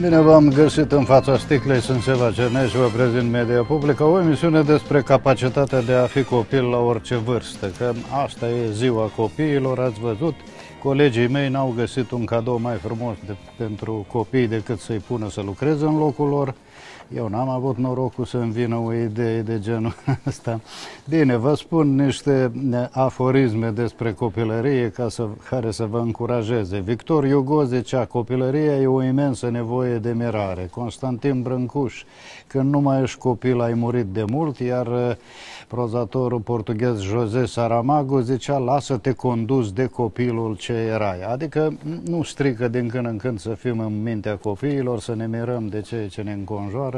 Bine v-am găsit în fața sticlei, sunt Seva Cerneș și vă prezint Media Publică, o emisiune despre capacitatea de a fi copil la orice vârstă, că asta e ziua copiilor, ați văzut, colegii mei n-au găsit un cadou mai frumos de, pentru copii decât să-i pună să lucreze în locul lor, eu n-am avut norocul să-mi vină o idee de genul ăsta. Bine, vă spun niște aforisme despre copilărie ca să, care să vă încurajeze. Victor Hugo zicea, copilăria e o imensă nevoie de mirare. Constantin Brâncuș, când nu mai ești copil, ai murit de mult, iar prozatorul portughez José Saramago zicea, lasă-te condus de copilul ce erai. Adică nu strică din când în când să fim în mintea copiilor, să ne mirăm de ceea ce ne înconjoară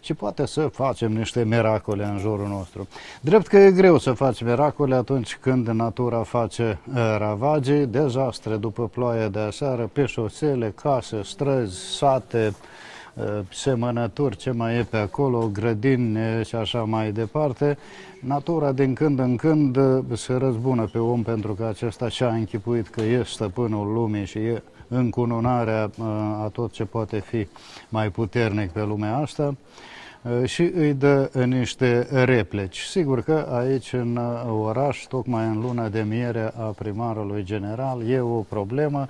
și poate să facem niște miracole în jurul nostru. Drept că e greu să faci miracole atunci când natura face uh, ravagii, dezastre după ploaie de aseară, pe șosele, case, străzi, sate, Uh, semănături, ce mai e pe acolo, grădini și așa mai departe. Natura din când în când uh, se răzbună pe om pentru că acesta și-a închipuit că e stăpânul lumii și e încununarea uh, a tot ce poate fi mai puternic pe lumea asta. Uh, și îi dă niște repleci. Sigur că aici în uh, oraș, tocmai în luna de miere a primarului general, e o problemă.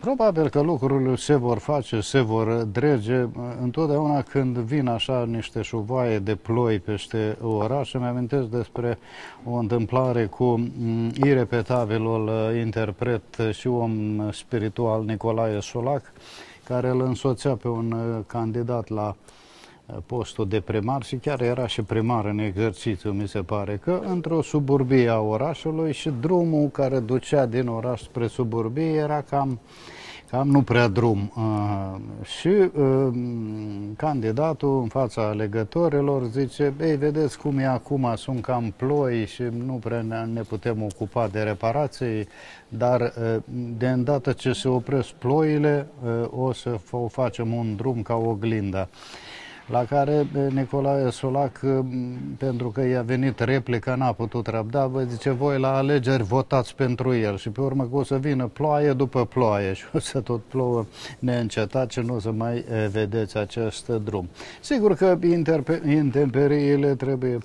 Probabil că lucrurile se vor face, se vor drege. Uh, întotdeauna când vin așa niște șuvaie de ploi peste oraș, îmi amintesc despre o întâmplare cu mm, irepetabilul interpret și om spiritual Nicolae Solac, care îl însoțea pe un candidat la postul de primar și chiar era și primar în exercițiu, mi se pare, că într-o suburbie a orașului și drumul care ducea din oraș spre suburbie era cam, cam nu prea drum. Uh, și uh, candidatul în fața alegătorilor zice, ei, vedeți cum e acum, sunt cam ploi și nu prea ne, ne putem ocupa de reparații, dar uh, de îndată ce se opresc ploile, uh, o să o facem un drum ca oglinda la care Nicolae Solac, pentru că i-a venit replica, n-a putut răbda, vă zice, voi la alegeri votați pentru el și pe urmă că o să vină ploaie după ploaie și o să tot plouă neîncetat și nu o să mai vedeți acest drum. Sigur că intemperiile trebuie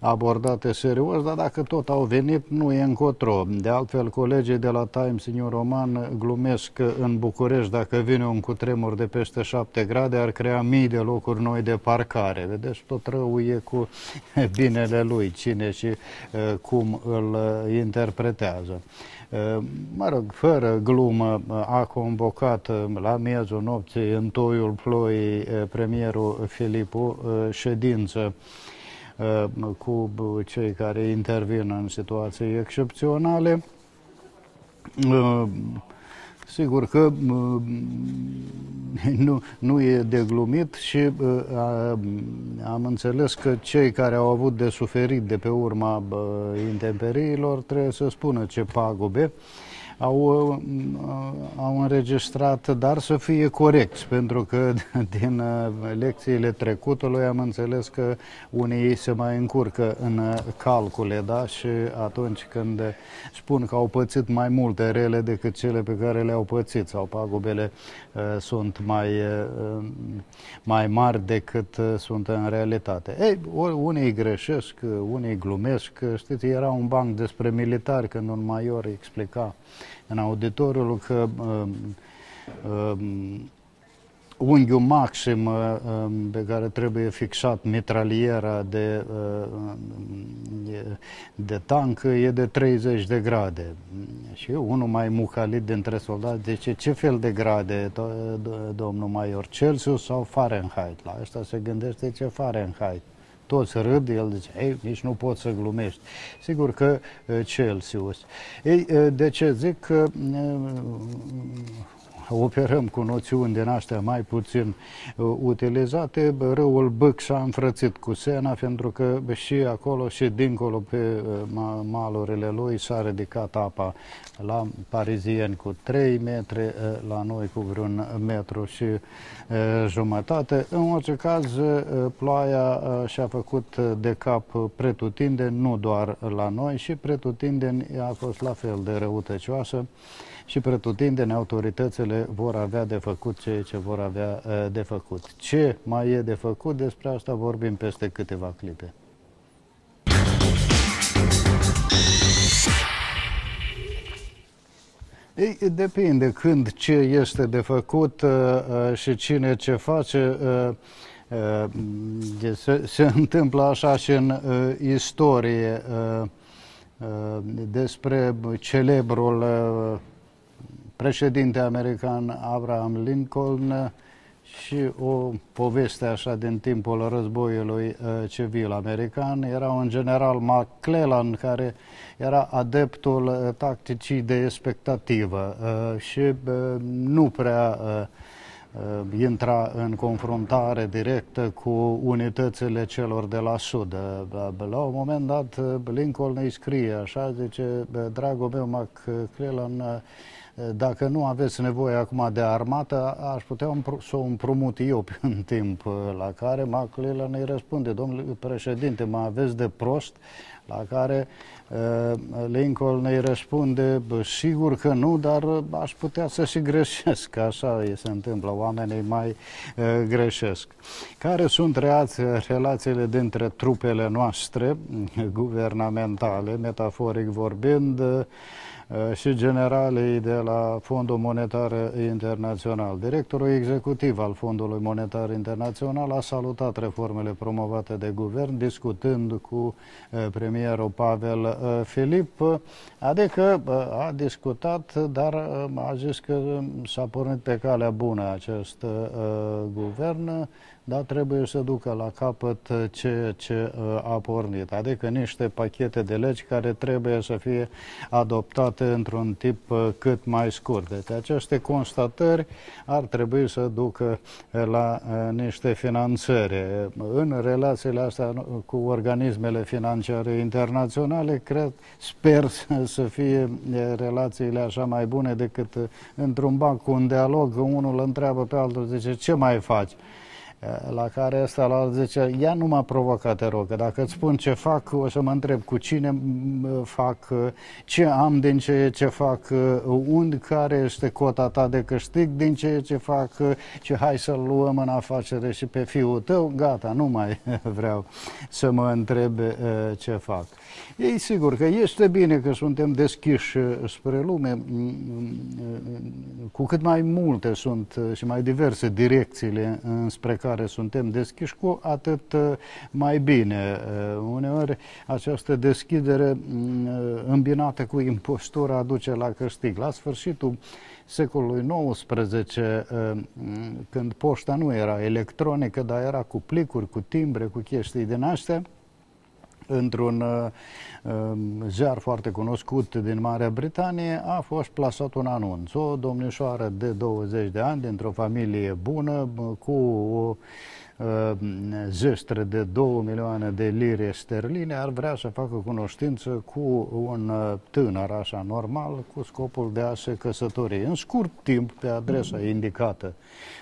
abordate serios, dar dacă tot au venit, nu e încotro. De altfel, colegii de la Times New Roman glumesc că în București, dacă vine un cutremur de peste 7 grade, ar crea mii de locuri noi de parcare. Vedeți, tot rău e cu binele lui, cine și uh, cum îl uh, interpretează. Uh, mă rog, fără glumă, a convocat la miezul nopții în toiul ploii premierul Filipu ședință Uh, cu cei care intervin în situații excepționale. Uh, sigur că uh, nu, nu e de glumit și am înțeles că cei care au avut de suferit de pe urma intemperiilor trebuie să spună ce pagube au, uh, au înregistrat, dar să fie corecți, pentru că din uh, lecțiile trecutului am înțeles că unii se mai încurcă în uh, calcule, da? Și atunci când spun că au pățit mai multe rele decât cele pe care le-au pățit sau pagubele uh, sunt mai, uh, mai mari decât uh, sunt în realitate. Ei, unii greșesc, unii glumesc. Știți, era un banc despre militari când un major explica în auditoriul că uh, uh, unghiul maxim uh, um, pe care trebuie fixat mitraliera de, de tank e de 30 de grade. Și unul mai mucalit dintre soldați zice, ce fel de grade, domnul major, Celsius sau Fahrenheit? La asta se gândește ce Fahrenheit toți râd, el zice, ei, nici nu pot să glumești. Sigur că Celsius. Ei, de ce zic că operăm cu noțiuni din astea mai puțin uh, utilizate, râul Bâc s-a înfrățit cu Sena pentru că și acolo și dincolo pe uh, malurile lui s-a ridicat apa la parizieni cu 3 metri, uh, la noi cu vreun metru și uh, jumătate. În orice caz, uh, ploaia uh, și-a făcut de cap pretutindeni, nu doar la noi, și pretutindeni a fost la fel de răutăcioasă și pretutindeni autoritățile care vor avea de făcut ceea ce vor avea de făcut. Ce mai e de făcut, despre asta vorbim peste câteva clipe. Ei, depinde când ce este de făcut uh, uh, și cine ce face. Uh, uh, se, se întâmplă așa și în uh, istorie uh, uh, despre celebrul uh, președinte american Abraham Lincoln și o poveste așa din timpul războiului uh, civil american. Era un general McClellan care era adeptul uh, tacticii de expectativă uh, și uh, nu prea uh, uh, intra în confruntare directă cu unitățile celor de la sud. La un moment dat Lincoln îi scrie așa, zice, dragul meu McClellan, dacă nu aveți nevoie acum de armată, aș putea să o împrumut eu pe un timp, la care McClellan îi răspunde, domnule președinte, mă aveți de prost, la care uh, Lincoln îi răspunde, sigur că nu, dar aș putea să și greșesc, așa se întâmplă, oamenii mai uh, greșesc. Care sunt relațiile dintre trupele noastre guvernamentale, metaforic vorbind, uh, Eh, și generalii de la Fondul Monetar Internațional. Directorul executiv al Fondului Monetar Internațional a salutat reformele promovate de guvern, discutând cu eh, premierul Pavel eh, Filip, adică a discutat, dar a zis că s-a pornit pe calea bună acest guvern, dar trebuie să ducă la capăt ceea ce a pornit, adică niște pachete de legi care trebuie să fie adoptate într-un tip cât mai scurt. Deci aceste constatări ar trebui să ducă la niște finanțări. În relațiile astea cu organismele financiare internaționale, cred, sper să fie relațiile așa mai bune decât într-un banc cu un dialog, unul întreabă pe altul, zice, ce mai faci? Eh, la care ăsta la zice, ea nu m-a provocat, te rog, că dacă îți spun ce fac, o să mă întreb cu cine fac, ce am din ceea ce fac, unde, care este cota ta de câștig din ceea ce fac, ce hai să-l luăm în afacere și pe fiul tău, gata, nu mai vreau să mă întreb eh, ce fac. Ei, sigur că este bine că suntem deschiși spre lume, cu cât mai multe sunt și mai diverse direcțiile înspre care care suntem deschiși, cu atât uh, mai bine. Uh, uneori această deschidere mm, uh, îmbinată cu impostura aduce la câștig. La sfârșitul secolului XIX, când poșta nu era electronică, dar era cu plicuri, cu timbre, cu chestii din astea, într-un uh, ziar foarte cunoscut din Marea Britanie, a fost plasat un anunț. O domnișoară de 20 de ani, dintr-o familie bună, cu o Uh, zestre de 2 milioane de lire sterline ar vrea să facă cunoștință cu un uh, tânăr așa normal cu scopul de a se căsători. În scurt timp, pe adresa indicată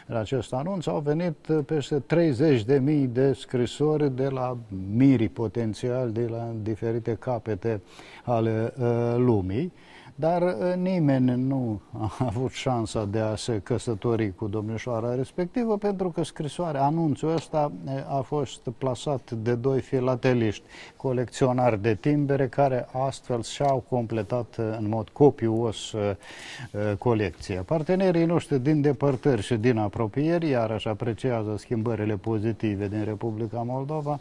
în acest anunț, au venit uh, peste 30 de mii de scrisori de la mirii potențiali de la diferite capete ale uh, lumii dar uh, nimeni nu a avut șansa de a se căsători cu domnișoara respectivă pentru că scrisoarea, anunțul ăsta uh, a fost plasat de doi filateliști, colecționari de timbere care astfel și-au completat uh, în mod copios colecția. Partenerii noștri din depărtări și din apropieri iarăși apreciază schimbările pozitive din Republica Moldova,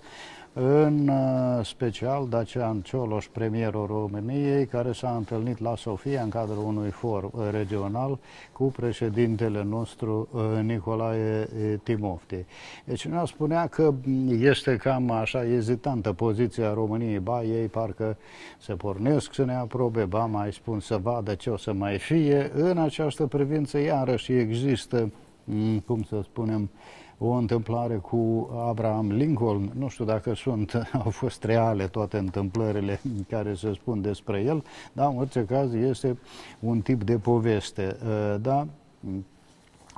în uh, special Dacian Cioloș, premierul României, care s-a întâlnit la Sofia în cadrul unui for uh, regional cu președintele nostru uh, Nicolae Timofti. Deci ne spunea că este cam așa ezitantă poziția României, ba ei parcă se pornesc să ne aprobe, ba mai spun să vadă ce o să mai fie. În această privință iarăși există, mm, cum să spunem, o întâmplare cu Abraham Lincoln. Nu știu dacă sunt, au fost reale toate întâmplările care se spun despre el, dar în orice caz este un tip de poveste. Uh, da?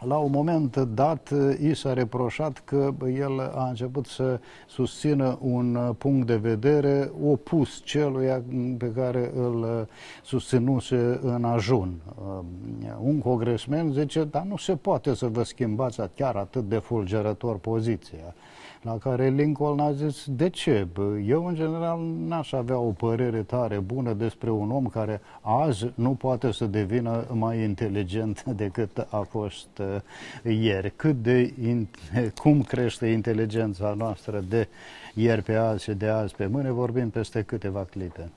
La un moment dat i s-a reproșat că el a început să susțină un punct de vedere opus celuia pe care îl susținuse în ajun. Un congresmen zice, dar nu se poate să vă schimbați chiar atât de fulgerător poziția. La care Lincoln a zis, de ce? Eu, în general, n-aș avea o părere tare bună despre un om care azi nu poate să devină mai inteligent decât a fost uh, ieri. Cât de, in, cum crește inteligența noastră de ieri pe azi și de azi pe mâine, vorbim peste câteva clipe.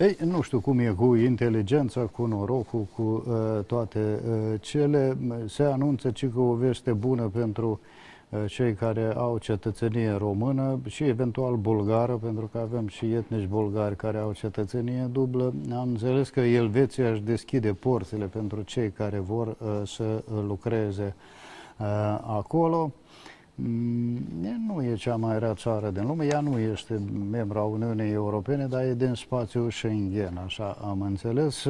Ei, nu știu cum e cu inteligența, cu norocul, cu uh, toate uh, cele. Se anunță ci că o veste bună pentru uh, cei care au cetățenie română și eventual bulgară, pentru că avem și etnici bulgari care au cetățenie dublă. Am înțeles că Elveția își deschide porțile pentru cei care vor uh, să lucreze uh, acolo. Mm, nu e cea mai rea țară din lume, ea nu este membra Uniunii Europene, dar e din spațiul Schengen, așa am înțeles.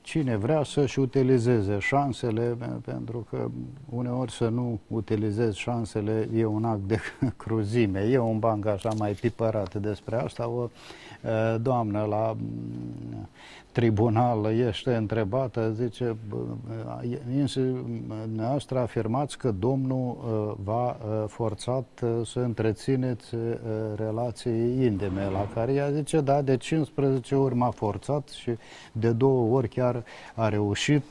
Cine vrea să-și utilizeze șansele, pentru că uneori să nu utilizezi șansele e un act de cruzime. E un banc așa mai pipărat despre asta. O doamnă la tribunal este întrebată, zice, noastră afirmați că domnul v-a forțat să întrețineți relații intime, la care ea zice, da, de 15 ori m-a forțat și de două ori chiar a reușit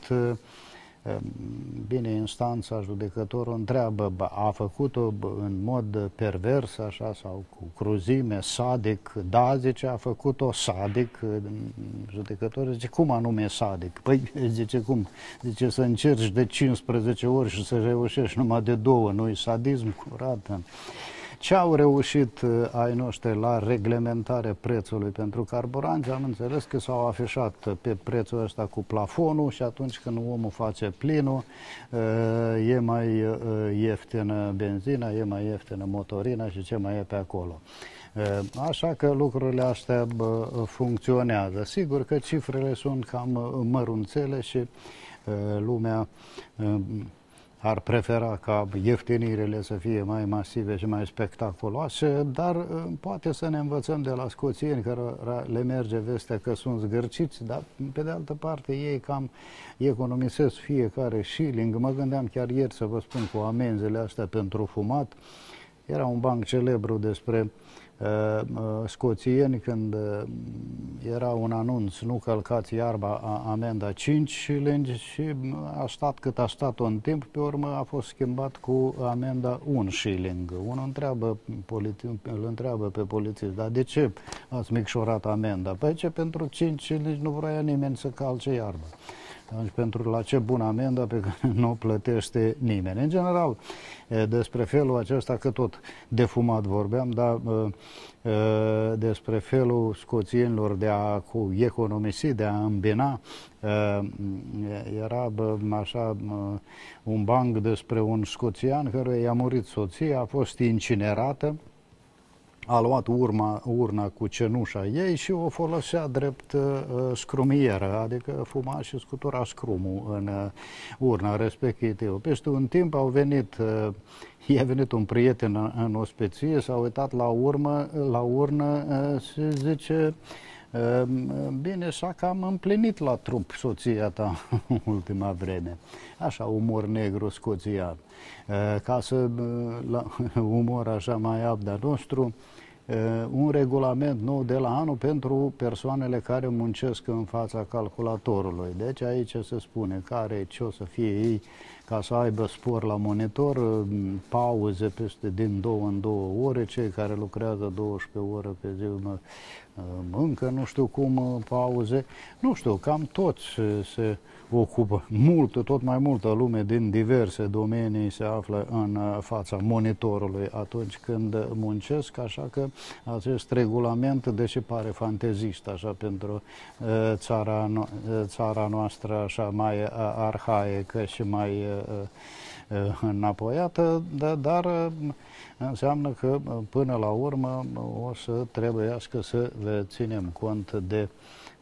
Bine, instanța, judecătorul întreabă, a făcut-o în mod pervers, așa, sau cu cruzime, sadic, da, zice, a făcut-o sadic, judecătorul zice, cum anume sadic? Păi, zice, cum? Zice, să încerci de 15 ori și să reușești numai de două, nu-i sadism curat. Ce au reușit uh, ai noștri la reglementare prețului pentru carburanți? Am înțeles că s-au afișat pe prețul ăsta cu plafonul și atunci când omul face plinul, uh, e mai uh, ieftină benzina, e mai ieftină motorina și ce mai e pe acolo. Așa că lucrurile astea funcționează. Sigur că cifrele sunt cam mărunțele și lumea ar prefera ca ieftinirile să fie mai masive și mai spectaculoase, dar uh, poate să ne învățăm de la scoțieni care le merge vestea că sunt zgârciți, dar pe de altă parte ei cam economisesc fiecare shilling. Mă gândeam chiar ieri să vă spun cu amenzile astea pentru fumat. Era un banc celebru despre Uh, uh, scoțieni când uh, era un anunț, nu călcați iarba, amenda 5 shilling și a stat cât a stat în timp, pe urmă a fost schimbat cu amenda 1 shilling. Unul întreabă, politi- îl întreabă pe polițist, dar de ce ați micșorat amenda? Păi ce pentru 5 shilling nu vrea nimeni să calce iarba. Atunci, pentru la ce bună amendă pe care nu o plătește nimeni. În general, despre felul acesta, că tot defumat vorbeam, dar despre felul scoțienilor de a cu economisi, de a îmbina, era așa un banc despre un scoțian care i-a murit soția, a fost incinerată, a luat urma, urna cu cenușa ei și o folosea drept uh, scrumieră, adică fuma și scutura scrumul în uh, urna respectivă. Peste un timp au venit, uh, i-a venit un prieten în, în ospeție, s-a uitat la urmă, la urnă uh, și zice, uh, Bine, s-a cam împlinit la trup soția ta în ultima vreme. Așa, umor negru scoțian. Uh, ca să, uh, la umor așa mai abda nostru, Uh, un regulament nou de la anul pentru persoanele care muncesc în fața calculatorului. Deci aici se spune care ce o să fie ei ca să aibă spor la monitor, uh, pauze peste din două în două ore, cei care lucrează 12 ore pe zi uh, încă nu știu cum pauze, nu știu, cam toți se, se ocupă. Multă, tot mai multă lume din diverse domenii se află în uh, fața monitorului atunci când muncesc, așa că acest regulament, deși pare fantezist așa pentru uh, țara, no uh, țara noastră așa mai arhaică și mai înapoiată, dar înseamnă că până la urmă o să trebuiască să ținem cont de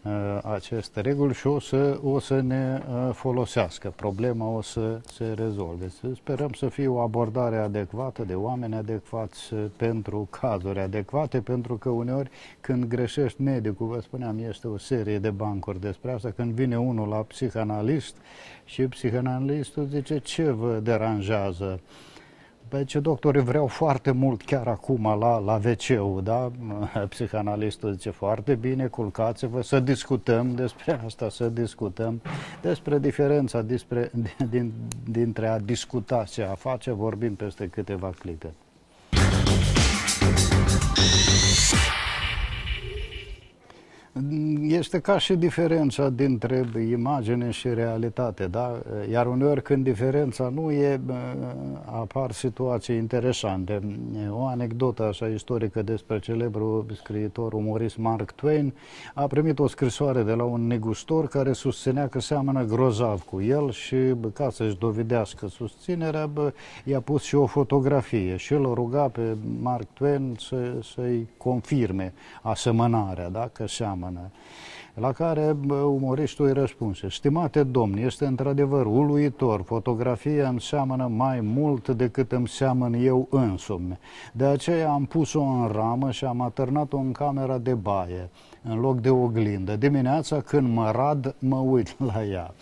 uh, aceste reguli și o să, o să ne uh, folosească. Problema o să se rezolve. Sperăm să fie o abordare adecvată de oameni adecvați pentru cazuri adecvate, pentru că uneori când greșești medicul, vă spuneam, este o serie de bancuri despre asta, când vine unul la psihanalist și psihanalistul zice ce vă deranjează pe ce doctorii vreau foarte mult chiar acum la, la wc da? Psihanalistul zice foarte bine, culcați-vă să discutăm despre asta, să discutăm despre diferența despre, din, dintre a discuta și a face, vorbim peste câteva clipe. Este ca și diferența dintre imagine și realitate, da? Iar uneori când diferența nu e, apar situații interesante. O anecdotă așa istorică despre celebrul scriitor umorist Mark Twain a primit o scrisoare de la un negustor care susținea că seamănă grozav cu el și ca să-și dovedească susținerea, i-a pus și o fotografie și îl ruga pe Mark Twain să, să-i confirme asemănarea, da? că seamănă seamănă. La care umoristul îi răspunse, stimate domn, este într-adevăr uluitor, fotografia îmi seamănă mai mult decât îmi seamăn eu însumi. De aceea am pus-o în ramă și am atârnat-o în camera de baie, în loc de oglindă. Dimineața când mă rad, mă uit la ea.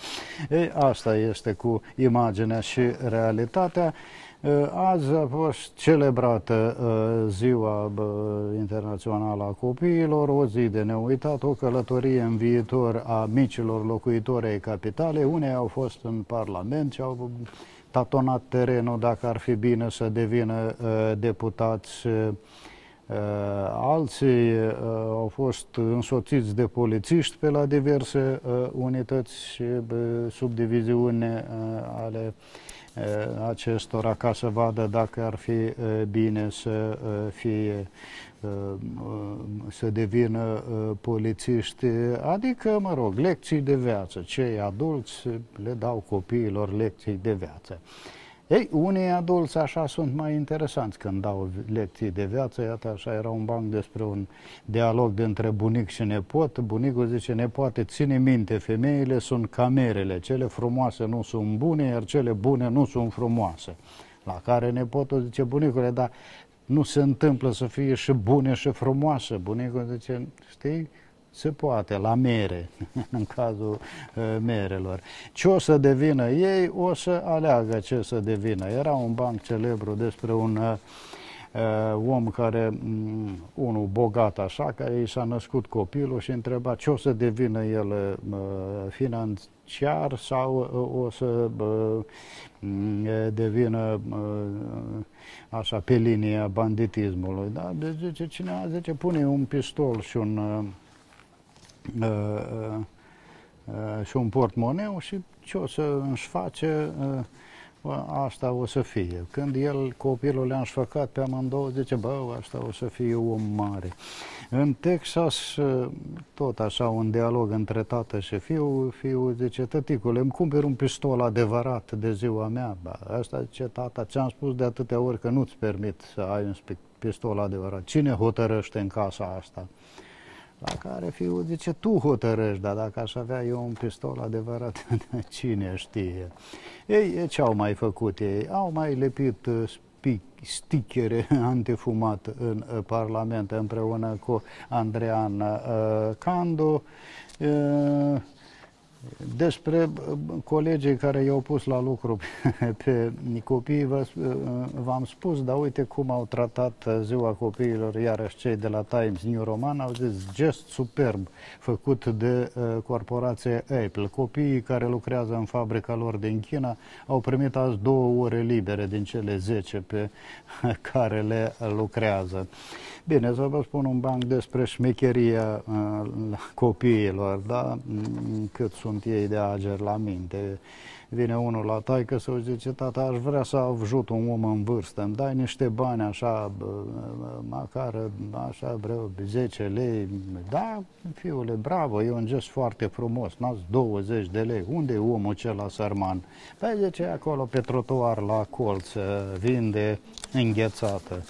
Ei, asta este cu imaginea și realitatea. Uh, azi a fost celebrată uh, Ziua Internațională a Copiilor, o zi de neuitat, o călătorie în viitor a micilor locuitori ai capitalei. Unei au fost în Parlament și au tatonat terenul dacă ar fi bine să devină uh, deputați alții au fost însoțiți de polițiști pe la diverse unități și subdiviziuni ale acestora ca să vadă dacă ar fi bine să fie să devină polițiști, adică, mă rog, lecții de viață. Cei adulți le dau copiilor lecții de viață. Ei, unii adulți așa sunt mai interesanți când dau lecții de viață. Iată, așa era un banc despre un dialog dintre bunic și nepot. Bunicul zice, nepoate, ține minte, femeile sunt camerele, cele frumoase nu sunt bune, iar cele bune nu sunt frumoase. La care nepotul zice, bunicule, dar nu se întâmplă să fie și bune și frumoase. Bunicul zice, știi, se poate, la mere, în cazul uh, merelor. Ce o să devină ei, o să aleagă ce să devină. Era un banc celebru despre un uh, uh, om care, um, unul bogat așa, care i s-a născut copilul și întreba ce o să devină el uh, financiar sau uh, o să uh, devină așa pe linia banditismului. Da? Deci zice, cineva zice, pune un pistol și un Uh, uh, uh, și un portmoneu și ce o să își face, asta o să fie. Când el, copilul le-a înșfăcat pe amândouă, zice, bă, asta o să fie om mare. În Texas, tot așa, un dialog între tată și fiu, fiul zice, tăticule, îmi cumperi un pistol adevărat de ziua mea. Ba, asta zice, tata, ți-am spus de atâtea ori că nu-ți permit să ai un pistol adevărat. Cine hotărăște în casa asta? La care fiul zice, tu hotărăști, dar dacă aș avea eu un pistol adevărat, cine știe. Ei, ce au mai făcut ei? Au mai lepit uh, stichere antifumat în uh, Parlament împreună cu Andrean uh, Cando. Uh, despre colegii care i-au pus la lucru pe, pe copii, v-am spus, dar uite cum au tratat ziua copiilor, iarăși cei de la Times New Roman, au zis gest superb făcut de uh, corporația Apple. Copiii care lucrează în fabrica lor din China au primit azi două ore libere din cele 10 pe care le lucrează. Bine, să vă spun un banc despre șmecheria uh, copiilor, da? Mm, cât sunt ei de ager la minte. Vine unul la taică să zice, tata, aș vrea să ajut un om în vârstă, îmi dai niște bani așa, măcar așa vreo 10 lei. Da, fiule, bravo, e un gest foarte frumos, n-ați 20 de lei. Unde e omul cel sărman? Păi ce acolo pe trotuar la colț, vinde înghețată.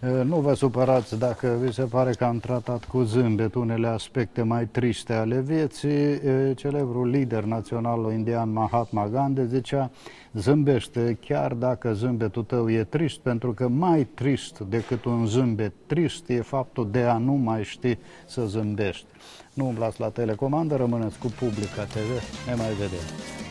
Nu vă supărați dacă vi se pare că am tratat cu zâmbet unele aspecte mai triste ale vieții. Celebrul lider național indian Mahatma Gandhi zicea zâmbește chiar dacă zâmbetul tău e trist, pentru că mai trist decât un zâmbet trist e faptul de a nu mai ști să zâmbești. Nu umblați la telecomandă, rămâneți cu Publica TV. Ne mai vedem.